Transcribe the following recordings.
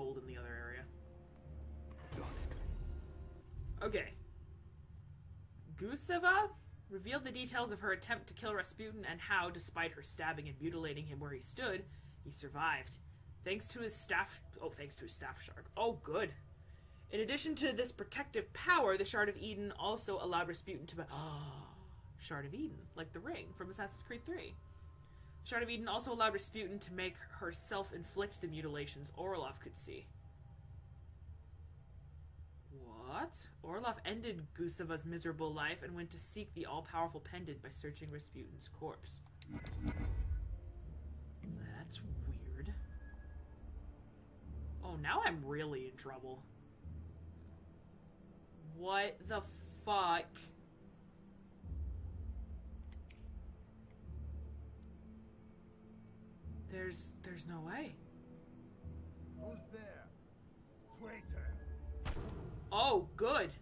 gold in the other area. Okay. Guseva revealed the details of her attempt to kill Rasputin and how, despite her stabbing and mutilating him where he stood, he survived. Thanks to his staff. Oh, thanks to his staff shard. Oh, good. In addition to this protective power, the Shard of Eden also allowed Rasputin to. Ah, Shard of Eden, like the ring from Assassin's Creed 3. Shard of Eden also allowed Rasputin to make herself inflict the mutilations Orelov could see. What? Orelov ended Guseva's miserable life and went to seek the all-powerful pendant by searching Rasputin's corpse. That's weird. Oh, now I'm really in trouble. What the fuck? There's there's no way. Who's there? Traitor. Oh, good.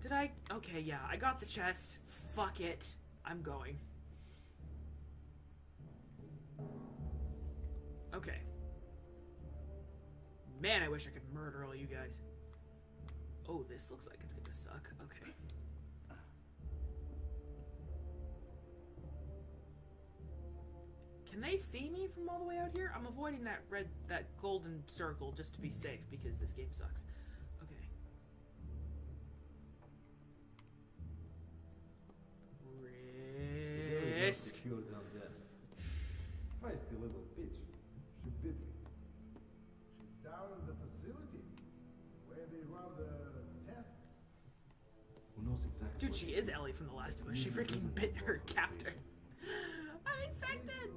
Did I? Okay, yeah, I got the chest. Fuck it. I'm going. Okay. Man, I wish I could murder all you guys. Oh, this looks like it's gonna suck. Okay. Can they see me from all the way out here? I'm avoiding that red, that golden circle just to be safe because this game sucks. Okay. Risk. Secure down there. Feisty little bitch. She bit me. She's down in the facility where they run the tests. Who knows exactly? Dude, she is Ellie from The Last of Us. She freaking bit her captor. I'm infected.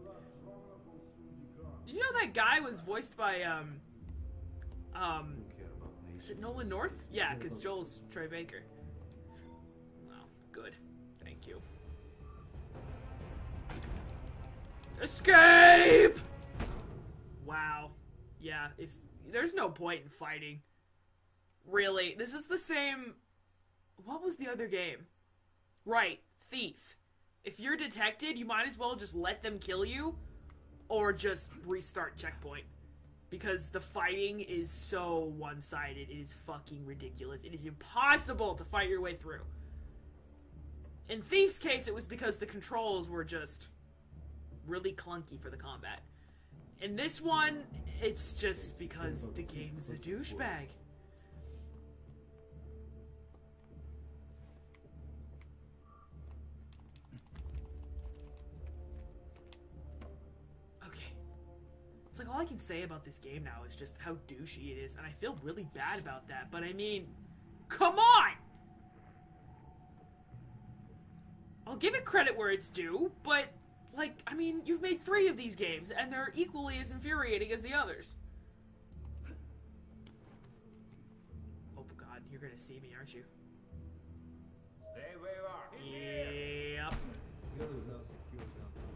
Did you know that guy was voiced by um um is it Nolan North? Yeah, because Joel's Troy Baker. Well, good. Thank you. Escape! Wow. Yeah, if there's no point in fighting. Really, this is the same. What was the other game? Right, Thief. If you're detected, you might as well just let them kill you or just restart checkpoint. Because the fighting is so one sided. It is fucking ridiculous. It is impossible to fight your way through. In Thief's case, it was because the controls were just really clunky for the combat. In this one, it's just because the game's a douchebag. It's like all I can say about this game now is just how douchey it is, and I feel really bad about that, but I mean, come on! I'll give it credit where it's due, but, like, I mean, you've made three of these games, and they're equally as infuriating as the others. Oh god, you're gonna see me, aren't you? Stay where you are. He's. Yep. Girl is now secure down there.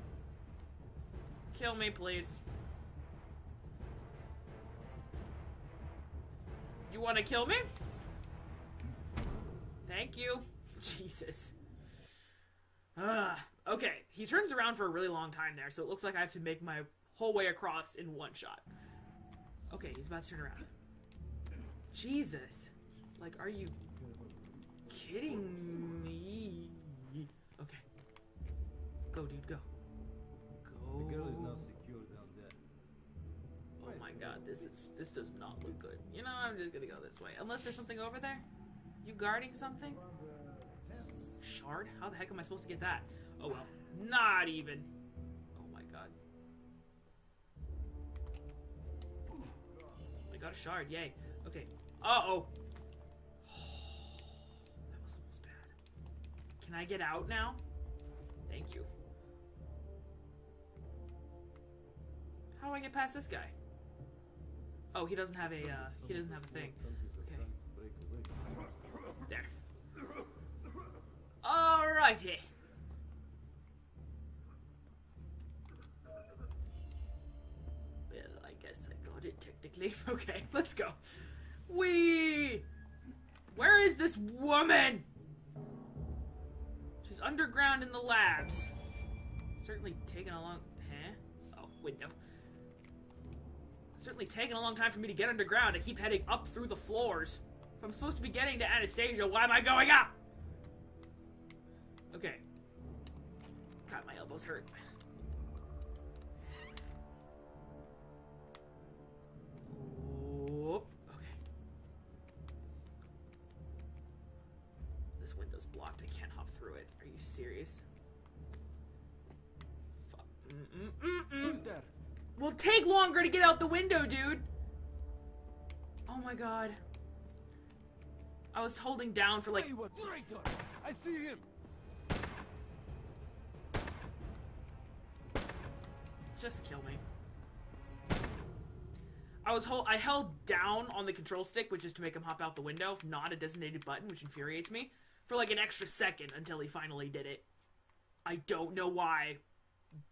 Kill me, please. You want to kill me? Thank you. Jesus. Ah, okay. He turns around for a really long time there, so it looks like I have to make my whole way across in one shot. Okay, he's about to turn around. Jesus. Like, are you kidding me? Okay. Go, dude, go. Go. This is this does not look good. You know, I'm just gonna go this way. Unless there's something over there? You guarding something? Shard? How the heck am I supposed to get that? Oh well. Not even. Oh my god. I got a shard, yay. Okay. Uh oh. That was almost bad. Can I get out now? Thank you. How do I get past this guy? Oh, he doesn't have a, uh, he doesn't have a thing. Okay. There. Alrighty. Well, I guess I got it technically. Okay, let's go. We. Where is this woman? She's underground in the labs. Certainly taking a long. Huh? Oh, window. Certainly taking a long time for me to get underground. I keep heading up through the floors. If I'm supposed to be getting to Anastasia, why am I going up? Okay. God, my elbows hurt. Okay. This window's blocked. I can't hop through it. Are you serious? Will take longer to get out the window, dude. Oh my god. I was holding down for like Hey, what traitor! I see him! Just kill me. I was hold I held down on the control stick, which is to make him hop out the window, not a designated button, which infuriates me, for like an extra second until he finally did it. I don't know why,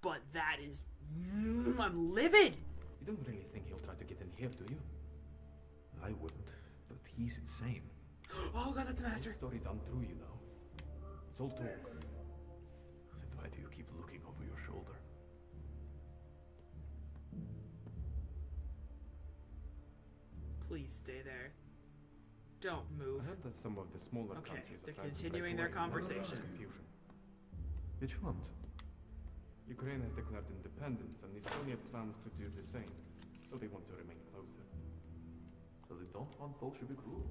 but that is. Mm, I'm livid. You don't really think he'll try to get in here, do you? I wouldn't, but he's insane. Oh god, that's a This master. story's untrue, you know. It's all talk. Then why do you keep looking over your shoulder? Please stay there. Don't move. I heard that some of the smaller Okay, countries they're trying to continuing break their away from conversation. Confucian. Which ones? Ukraine has declared independence, and Estonia plans to do the same, though they want to remain closer. So they don't want Bolshevik rule.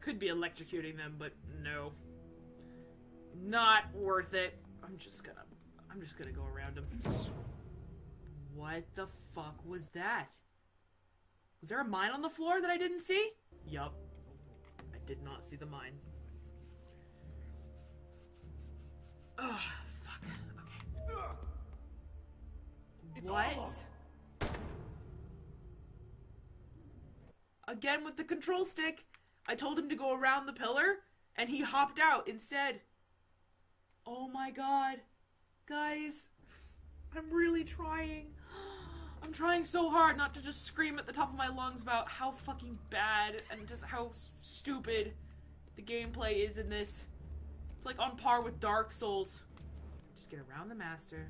Could be electrocuting them, but no. Not worth it. I'm just gonna. I'm just gonna go around him. What the fuck was that? Was there a mine on the floor that I didn't see? Yup. I did not see the mine. Ugh, fuck. Okay. What? Again with the control stick. I told him to go around the pillar, and he hopped out instead. Oh my god. Guys, I'm really trying. I'm trying so hard not to just scream at the top of my lungs about how fucking bad and just how stupid the gameplay is in this. It's like on par with Dark Souls. Just get around the master.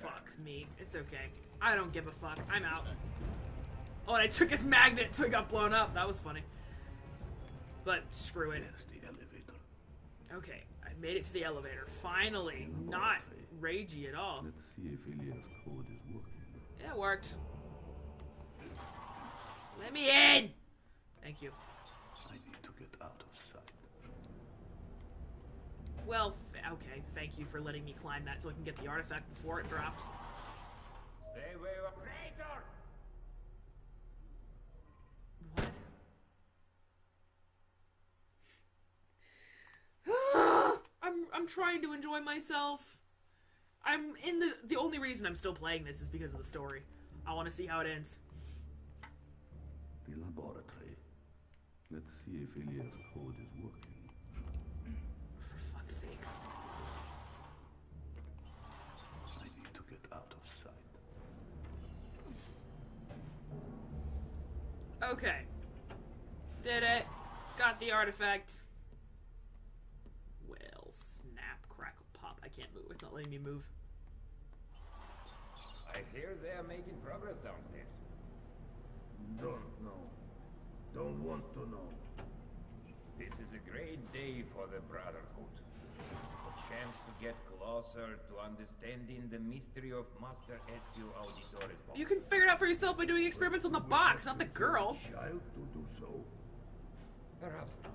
Fuck me. It's okay. I don't give a fuck. I'm out. Oh, and I took his magnet so he got blown up. That was funny. But screw it. The elevator. Okay, I made it to the elevator. Finally. Not ragey at all. Let's see if Ilya's code is working. It worked. Let me in! Thank you. I need to get out of sight. Well, f- okay, thank you for letting me climb that so I can get the artifact before it dropped. Stay away, operator! What? I'm I'm trying to enjoy myself. I'm in the the only reason I'm still playing this is because of the story. I want to see how it ends. The laboratory. Let's see if Ilya's code is working. For fuck's sake. I need to get out of sight. Okay. Did it. Got the artifact. Well, snap, crackle, pop. I can't move. It's not letting me move. I hear they are making progress downstairs. Don't know. Don't want to know. This is a great day for the Brotherhood. A chance to get closer to understanding the mystery of Master Ezio Auditore's box. You can figure it out for yourself by doing experiments on the box, not the girl. Child to do so. Perhaps not.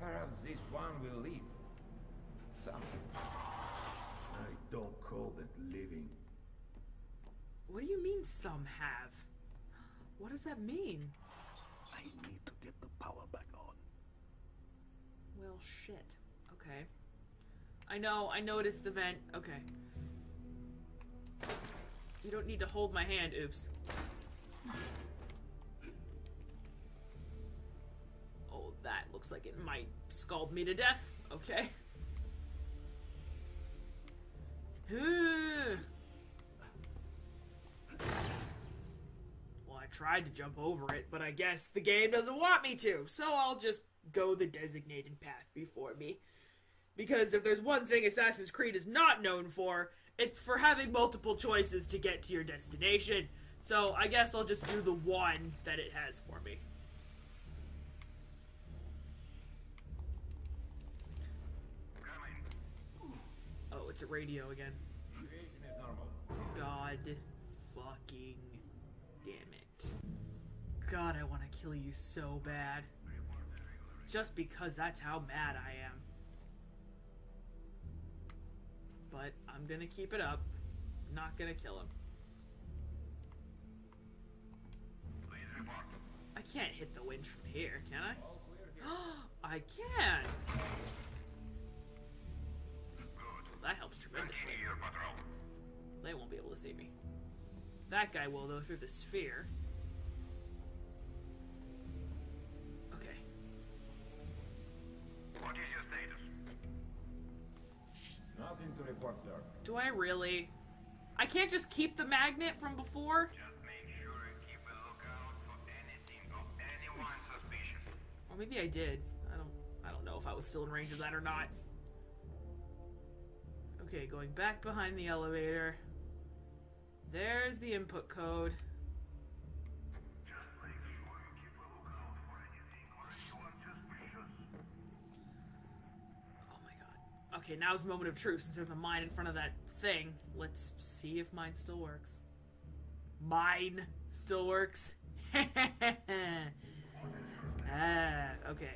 Perhaps this one will live. Some. I don't call that living. What do you mean some have? What does that mean? I need to get the power back on. Well, shit. Okay. I know, I noticed the vent. Okay. You don't need to hold my hand. Oops. Oh, that looks like it might scald me to death. Okay. Tried to jump over it, but I guess the game doesn't want me to, so I'll just go the designated path before me. Because if there's one thing Assassin's Creed is not known for, it's for having multiple choices to get to your destination. So I guess I'll just do the one that it has for me. Oh, it's a radio again. Situation is normal. God fucking. God, I want to kill you so bad. Just because that's how mad I am. But I'm gonna keep it up. Not gonna kill him. I can't hit the winch from here, can I? I can! That helps tremendously. They won't be able to see me. That guy will, though, through the sphere. Nothing to report. Do I really? I can't just keep the magnet from before? Just make sure you keep a lookout for anything or anyone suspicious. Or maybe I did. I don't I don't know if I was still in range of that or not. Okay, going back behind the elevator. There's the input code. Okay, now's the moment of truth since there's a mine in front of that thing. Let's see if mine still works. Mine still works. ah, okay.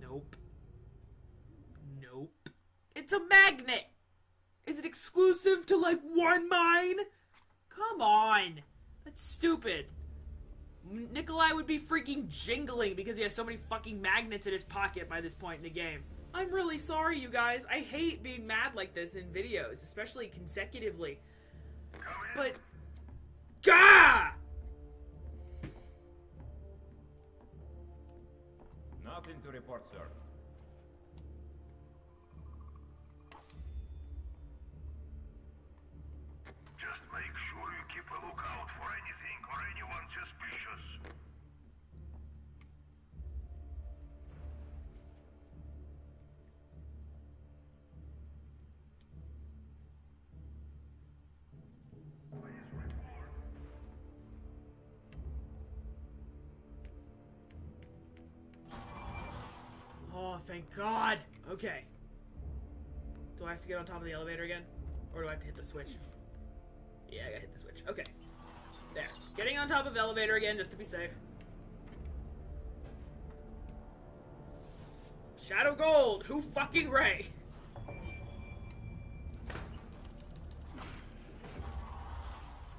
Nope. Nope. It's a magnet! Is it exclusive to like one mine? Come on. That's stupid. Nikolai would be freaking jingling because he has so many fucking magnets in his pocket by this point in the game. I'm really sorry, you guys. I hate being mad like this in videos, especially consecutively. But. Gah! Nothing to report, sir. Oh, thank God. Okay. Do I have to get on top of the elevator again? Or do I have to hit the switch? Yeah, I gotta hit the switch. Okay. There. Getting on top of elevator again just to be safe. Shadow Gold! Who fucking Ray?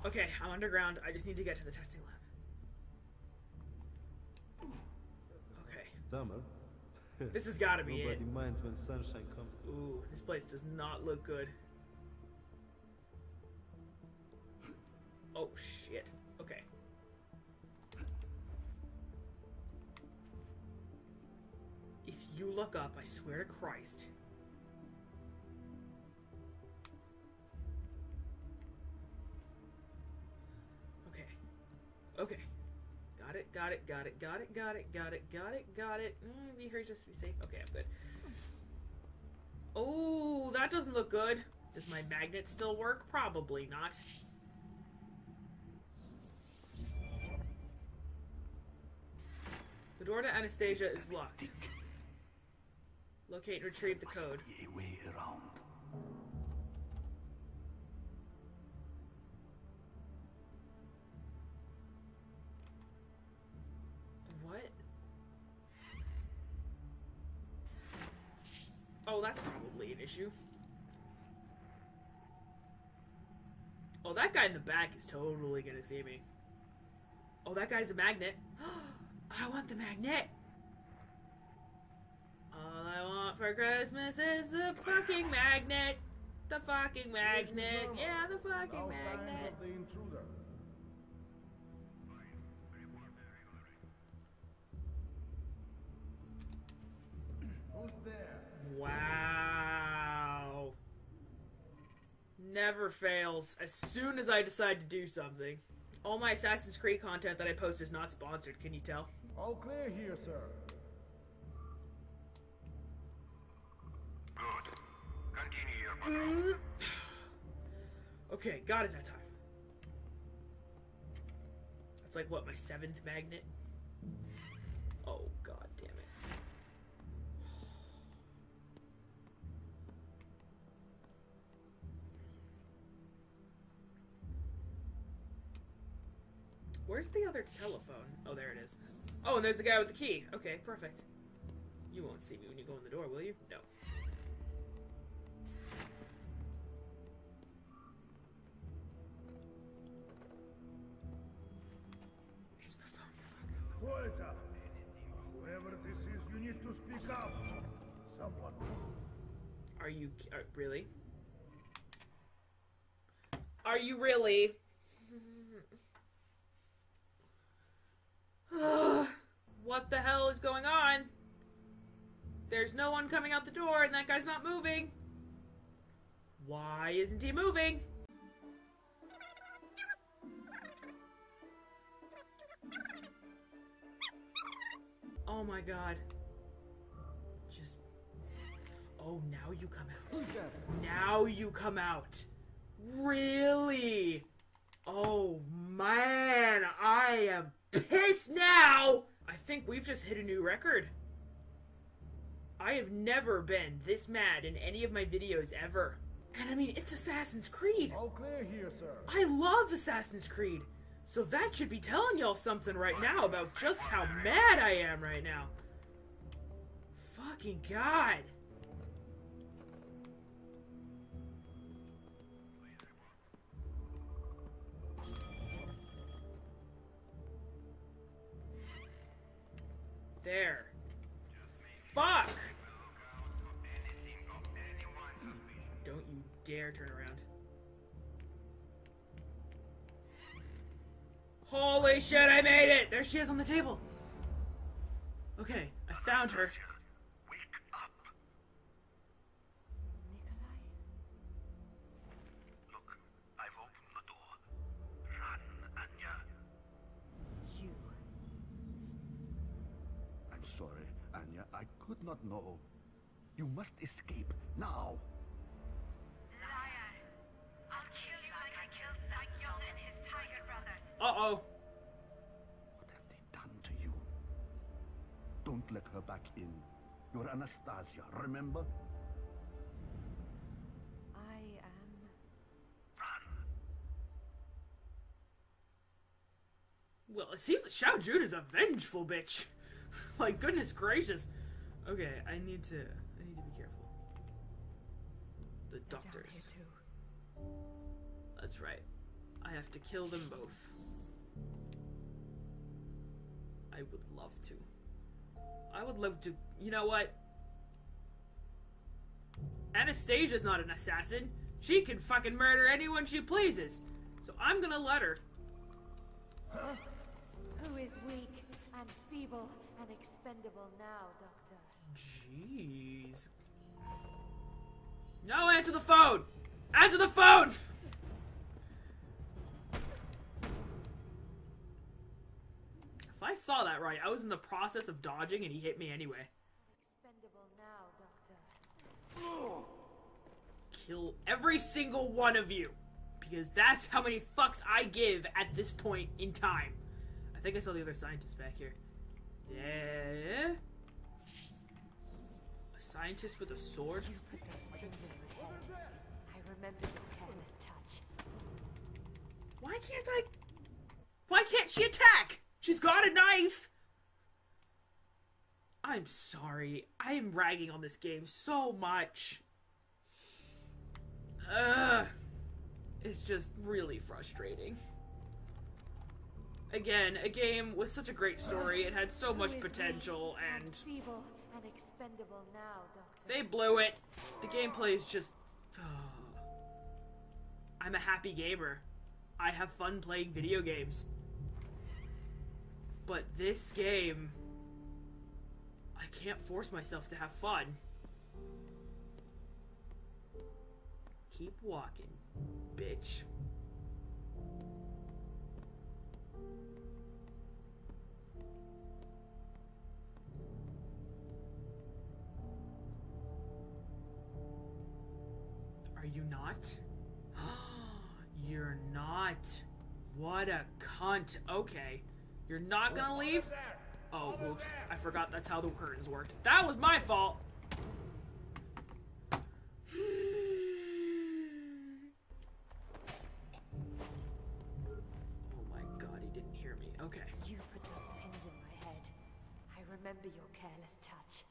Okay, I'm underground. I just need to get to the testing lab. Okay. Summer. This has gotta be Nobody it. minds when sunshine comes through. Ooh, this place does not look good. Oh shit. Okay. If you look up, I swear to Christ. Okay. Okay. Got it, got it, got it, got it, got it, got it, got it, got it. Mm, be here just to be safe. Okay, I'm good. Oh, that doesn't look good. Does my magnet still work? Probably not. The door to Anastasia is locked. Locate and retrieve the code. Be a way around. Issue. Oh, that guy in the back is totally gonna see me. Oh, that guy's a magnet. I want the magnet. All I want for Christmas is the fucking magnet. The fucking magnet. Yeah, the fucking No magnet. of the intruder. Who's there? Wow. Never fails. As soon as I decide to do something. All my Assassin's Creed content that I post is not sponsored, can you tell? All clear here, sir. Good. Continue your mm. patrol. Okay, got it that time. That's like what my seventh magnet. Oh Where's the other telephone? Oh, there it is. Oh, and there's the guy with the key. Okay, perfect. You won't see me when you go in the door, will you? No. It's the phone, you fucker. Quiet down. Whoever this is, you need to speak up. Someone. Are you are, really? Are you really? what the hell is going on? There's no one coming out the door, and that guy's not moving. Why isn't he moving? Oh my god. Just. Oh, now you come out. Now you come out. Really? Oh man, I am pissed now! I think we've just hit a new record. I have never been this mad in any of my videos ever. And I mean, it's Assassin's Creed. All clear here, sir. I love Assassin's Creed. So that should be telling y'all something right now about just how mad I am right now. Fucking God. There. Fuck! Don't you dare turn around. Holy shit, I made it! There she is on the table. Okay, I found her. Must escape now. Liar! I'll kill you like I killed Saigon and his tiger brothers. Uh oh. What have they done to you? Don't let her back in. You're Anastasia, remember? I am. Run. Well, it seems that Shao Jun is a vengeful bitch. like, goodness gracious. Okay, I need to. The doctors. That's right. I have to kill them both. I would love to. I would love to. You know what? Anastasia's not an assassin. She can fucking murder anyone she pleases. So I'm gonna let her. Who is weak and feeble and expendable now, Doctor? Jeez. No, answer the phone! Answer the phone! If I saw that right, I was in the process of dodging and he hit me anyway. Expendable now, Doctor. Kill every single one of you. Because that's how many fucks I give at this point in time. I think I saw the other scientist back here. Yeah. A scientist with a sword? You put those things in my head. I remember your careless touch. Why can't I? Why can't she attack? She's got a knife. I'm sorry. I am ragging on this game so much. Ugh. It's just really frustrating. Again, a game with such a great story. It had so much potential, and and expendable now, Doctor. they blew it. The gameplay is just. Oh. I'm a happy gamer. I have fun playing video games. But this game, I can't force myself to have fun. Keep walking, bitch. Are you not? You're not. What a cunt. Okay. You're not gonna leave? Oh, whoops. I forgot that's how the curtains worked. That was my fault! Oh my god, he didn't hear me. Okay. You put those pins in my head. I remember your careless touch.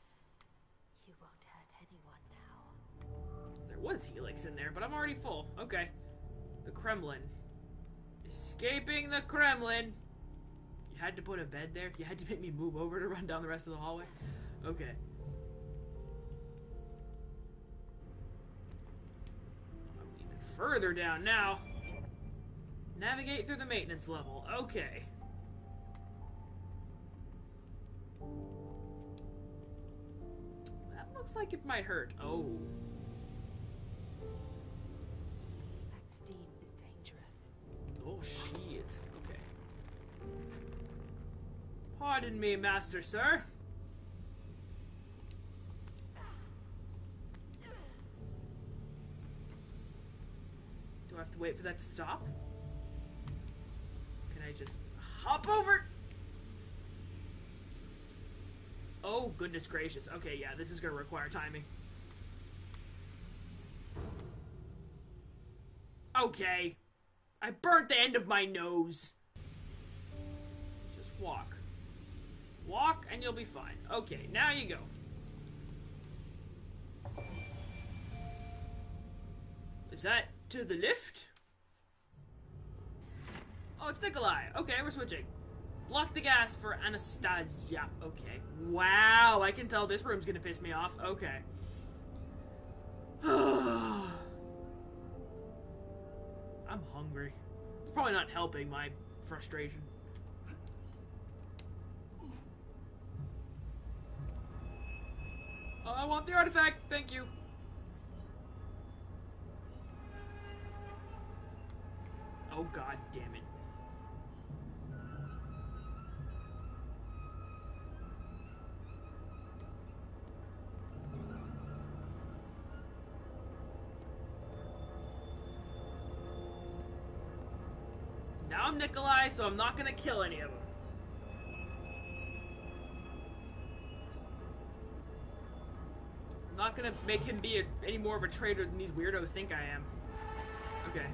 You won't hurt anyone now. There was Helix in there, but I'm already full. Okay. The Kremlin. Escaping the Kremlin. You had to put a bed there? You had to make me move over to run down the rest of the hallway? Okay. I'm even further down now. Navigate through the maintenance level. Okay. That looks like it might hurt. Oh. Shit. Okay. Pardon me, Master Sir. Do I have to wait for that to stop? Can I just hop over? Oh, goodness gracious. Okay, yeah, this is gonna require timing. Okay. I burnt the end of my nose. Just walk. Walk and you'll be fine. Okay, now you go. Is that to the lift? Oh, it's Nikolai. Okay, we're switching. Block the gas for Anastasia. Okay. Wow, I can tell this room's gonna piss me off. Okay. I'm hungry. It's probably not helping my frustration. Oh, I want the artifact. Thank you. Oh god damn it. Nikolai, so I'm not gonna kill any of them. I'm not gonna make him be a, any more of a traitor than these weirdos think I am. Okay.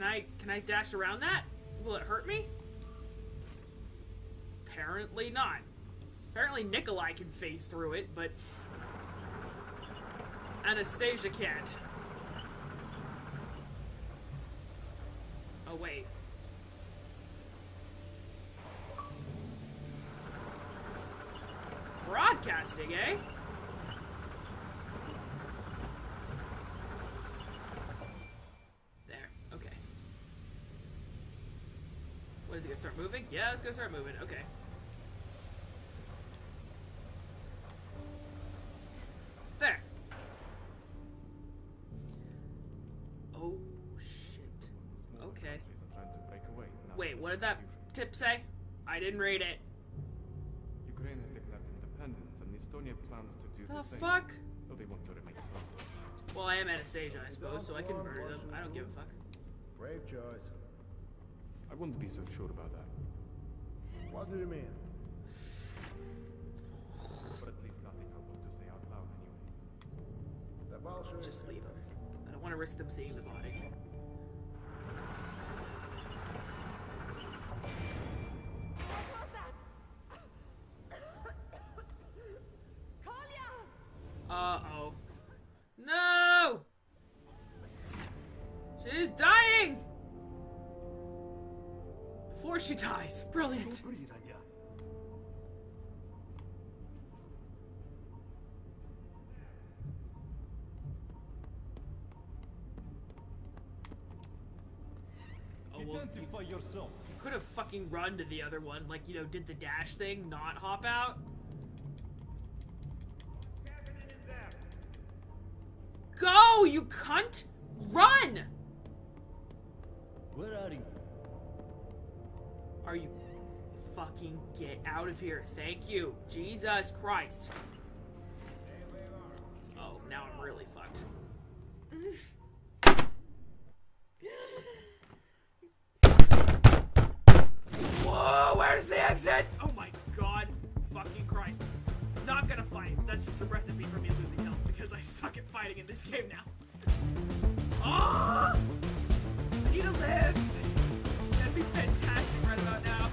Can I can I dash around that? Will it hurt me? Apparently not. Apparently Nikolai can phase through it, but Anastasia can't. Oh wait. Broadcasting, eh? There, okay. What is it gonna start moving? Yeah, it's gonna start moving, okay. There. Oh shit. Okay. countries are trying to break away. Now Wait, what did that tip say? I didn't read it. Ukraine has declared independence, and Estonia plans to do The the, same. fuck? Though they want to remain. Well, I am Anastasia, I suppose, so I can murder them. I don't give a fuck. Brave choice. I wouldn't be so sure about that, What do you mean? but at least nothing I want to say out loud anyway. The Just leave them. I don't want to risk them seeing the body. Well, you, yourself. you could have fucking run to the other one, like you know, did the dash thing, not hop out. Go, you cunt! Run! Where are you? Are you fucking get out of here? Thank you, Jesus Christ. Oh, now I'm really fucked. Oh, where's the exit? Oh my god, fucking Christ. Not gonna fight. That's just a recipe for me losing health because I suck at fighting in this game now. Oh! I need a lift! That'd be fantastic right about now.